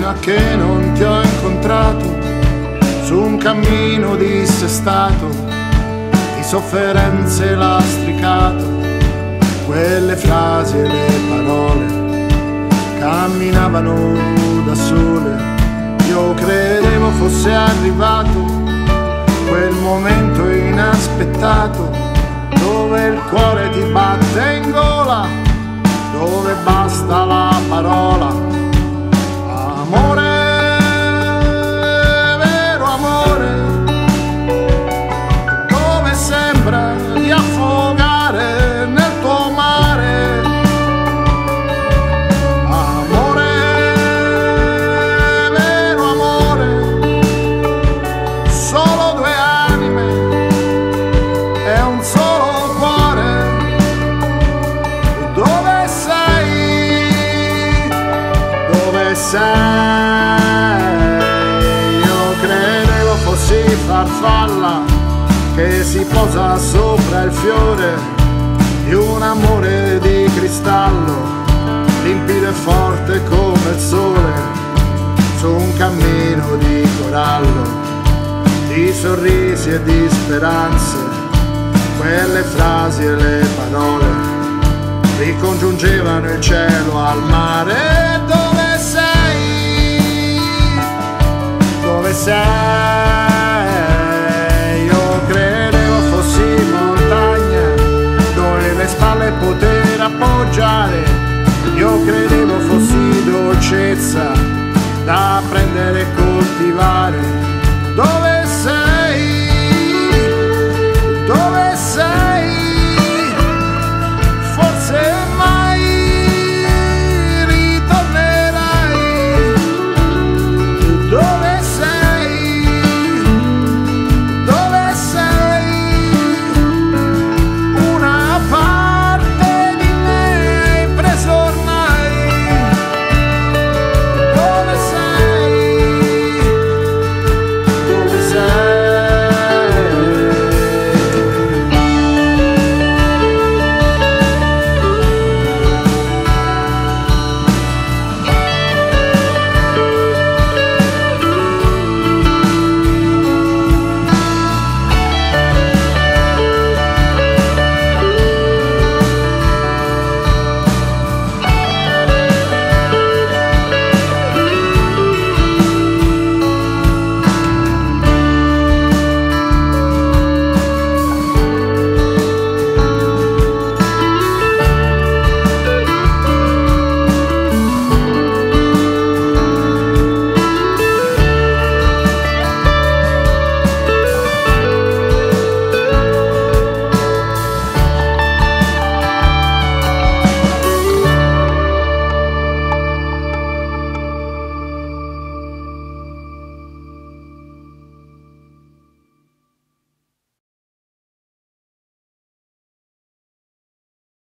prima che non ti ho incontrato su un cammino dissestato di sofferenze lastricato, quelle frasi e le parole camminavano da sole. Io credevo fosse arrivato quel momento inaspettato dove il cuore ti batte in gola, dove basta la parola. Io credevo fossi farfalla che si posa sopra il fiore di un amore di cristallo, limpido e forte come il sole, su un cammino di corallo, di sorrisi e di speranze quelle frasi e le parole ricongiungevano il cielo al mare. Sei? Io credevo fossi montagna dove le spalle poter appoggiare. Io credevo fossi dolcezza da prendere e coltivare